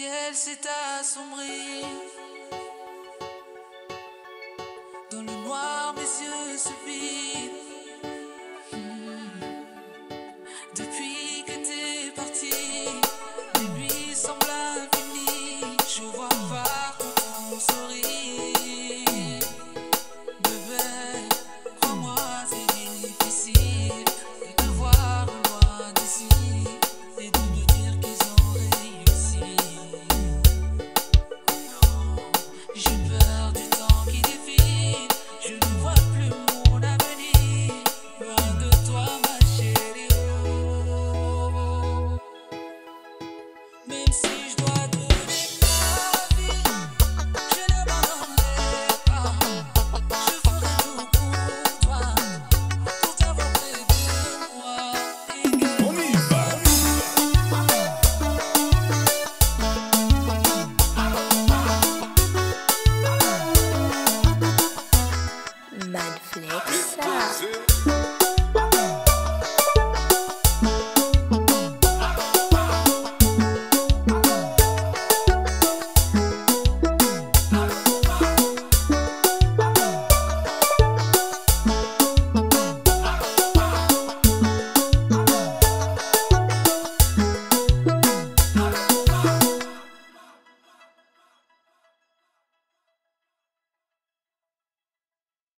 ciel s'est assombri. Dans le noir, mes yeux se. Mad Flexa.